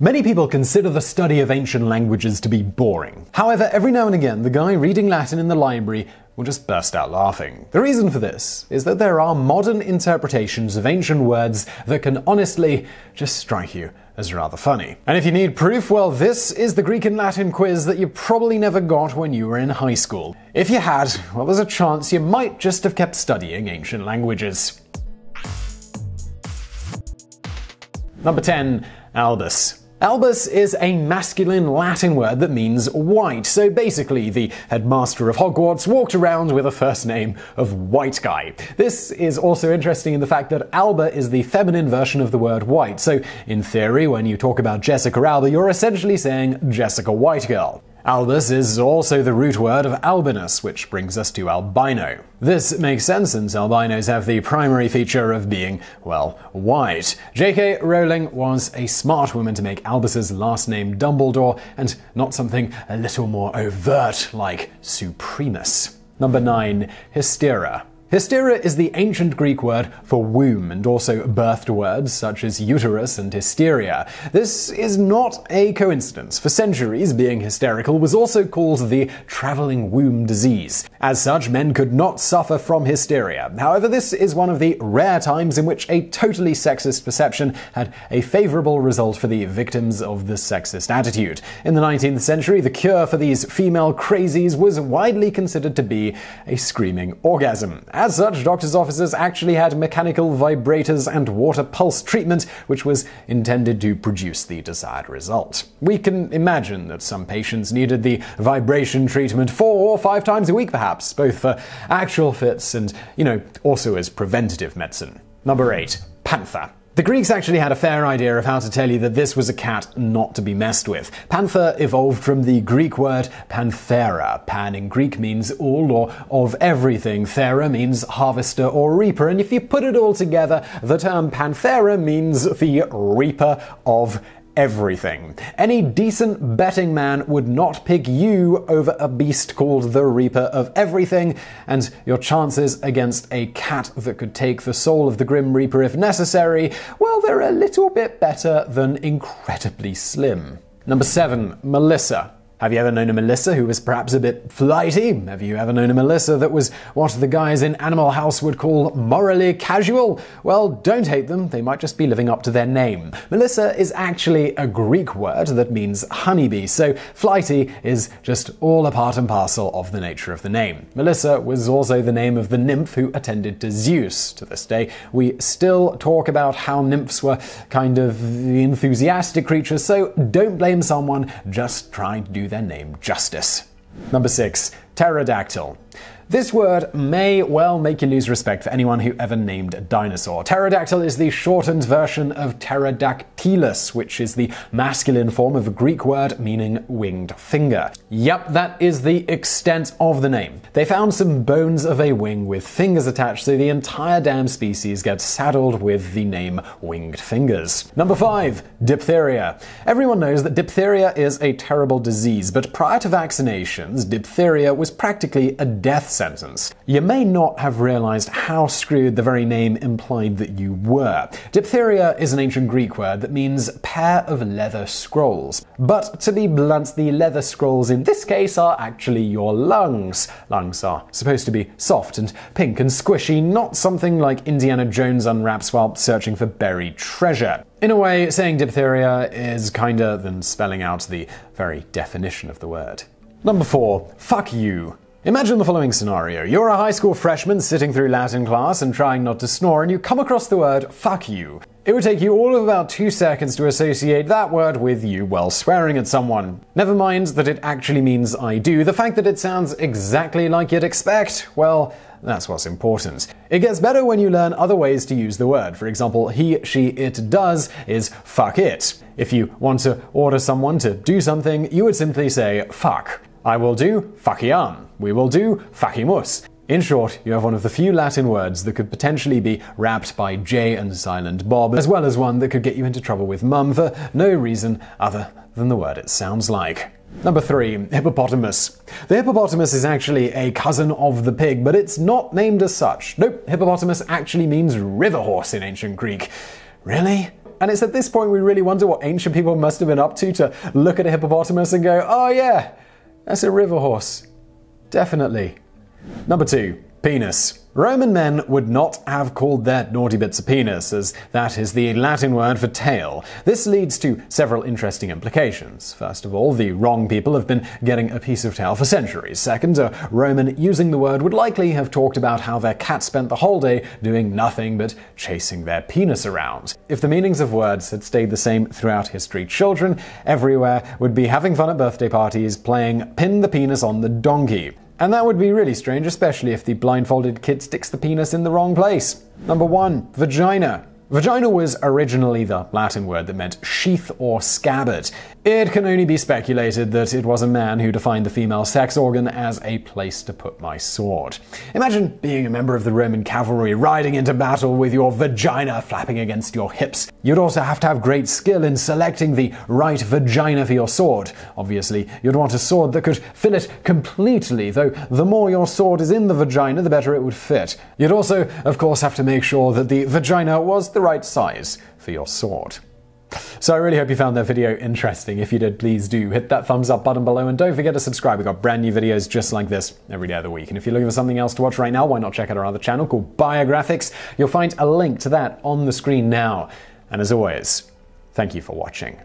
Many people consider the study of ancient languages to be boring. However, every now and again, the guy reading Latin in the library will just burst out laughing. The reason for this is that there are modern interpretations of ancient words that can honestly just strike you as rather funny. And if you need proof, well, this is the Greek and Latin quiz that you probably never got when you were in high school. If you had, well, there's a chance you might just have kept studying ancient languages. Number 10, albus. Albus is a masculine Latin word that means white, so basically the headmaster of Hogwarts walked around with a first name of White Guy. This is also interesting in the fact that Alba is the feminine version of the word white, so in theory, when you talk about Jessica Alba, you're essentially saying Jessica White Girl. Albus is also the root word of albinus, which brings us to albino. This makes sense since albinos have the primary feature of being, well, white. J.K. Rowling was a smart woman to make Albus's last name Dumbledore and not something a little more overt like Supremus. Number 9. Hystera. Hystera is the ancient Greek word for womb and also birthed words such as uterus and hysteria. This is not a coincidence. For centuries, being hysterical was also called the traveling womb disease. As such, men could not suffer from hysteria. However, this is one of the rare times in which a totally sexist perception had a favorable result for the victims of the sexist attitude. In the 19th century, the cure for these female crazies was widely considered to be a screaming orgasm. As such, doctors' offices actually had mechanical vibrators and water pulse treatment, which was intended to produce the desired result. We can imagine that some patients needed the vibration treatment four or five times a week, perhaps, both for actual fits and, you know, also as preventative medicine. Number 8. Panther. The Greeks actually had a fair idea of how to tell you that this was a cat not to be messed with. Panther evolved from the Greek word panthera. Pan in Greek means all or of everything. Thera means harvester or reaper. And if you put it all together, the term panthera means the reaper of everything. Any decent betting man would not pick you over a beast called the Reaper of Everything, and your chances against a cat that could take the soul of the Grim Reaper if necessary, well, they're a little bit better than incredibly slim. Number 7. Melissa. Have you ever known a Melissa who was perhaps a bit flighty? Have you ever known a Melissa that was what the guys in Animal House would call morally casual? Well, don't hate them, they might just be living up to their name. Melissa is actually a Greek word that means honeybee, so flighty is just all a part and parcel of the nature of the name. Melissa was also the name of the nymph who attended to Zeus. To this day, we still talk about how nymphs were kind of enthusiastic creatures, so don't blame someone just trying to do their name justice. Number 6. Pterodactyl. This word may well make you lose respect for anyone who ever named a dinosaur. Pterodactyl is the shortened version of pterodactylus, which is the masculine form of a Greek word meaning winged finger. Yep, that is the extent of the name. They found some bones of a wing with fingers attached, so the entire damn species gets saddled with the name winged fingers. Number 5. Diphtheria. Everyone knows that diphtheria is a terrible disease, but prior to vaccinations, diphtheria was practically a death sentence. You may not have realized how screwed the very name implied that you were. Diphtheria is an ancient Greek word that means pair of leather scrolls. But to be blunt, the leather scrolls in this case are actually your lungs. Lungs are supposed to be soft and pink and squishy, not something like Indiana Jones unwraps while searching for buried treasure. In a way, saying diphtheria is kinder than spelling out the very definition of the word. Number 4. Facio. Imagine the following scenario. You're a high school freshman sitting through Latin class and trying not to snore, and you come across the word facio. It would take you all of about two seconds to associate that word with you while swearing at someone. Never mind that it actually means I do, the fact that it sounds exactly like you'd expect, well, that's what's important. It gets better when you learn other ways to use the word. For example, he, she, it does is facit. If you want to order someone to do something, you would simply say fac. I will do faciam. We will do facimus. In short, you have one of the few Latin words that could potentially be rapped by Jay and Silent Bob, as well as one that could get you into trouble with mum for no reason other than the word it sounds like. Number 3. Hippopotamus. The hippopotamus is actually a cousin of the pig, but it's not named as such. Nope, hippopotamus actually means river horse in ancient Greek. Really? And it's at this point we really wonder what ancient people must have been up to to look at a hippopotamus and go, oh yeah, that's a river horse. Definitely. Number two, penis. Roman men would not have called their naughty bits a penis, as that is the Latin word for tail. This leads to several interesting implications. First of all, the wrong people have been getting a piece of tail for centuries. Second, a Roman using the word would likely have talked about how their cat spent the whole day doing nothing but chasing their penis around. If the meanings of words had stayed the same throughout history, children everywhere would be having fun at birthday parties playing pin the penis on the donkey. And that would be really strange, especially if the blindfolded kid sticks the penis in the wrong place. Number one, vagina. Vagina was originally the Latin word that meant sheath or scabbard. It can only be speculated that it was a man who defined the female sex organ as a place to put my sword. Imagine being a member of the Roman cavalry riding into battle with your vagina flapping against your hips. You'd also have to have great skill in selecting the right vagina for your sword. Obviously, you'd want a sword that could fill it completely, though the more your sword is in the vagina, the better it would fit. You'd also, of course, have to make sure that the vagina was the right size for your sword. So I really hope you found that video interesting. If you did, please do hit that thumbs up button below and don't forget to subscribe. We've got brand new videos just like this every day of the week. And if you're looking for something else to watch right now, why not check out our other channel called Biographics? You'll find a link to that on the screen now. And as always, thank you for watching.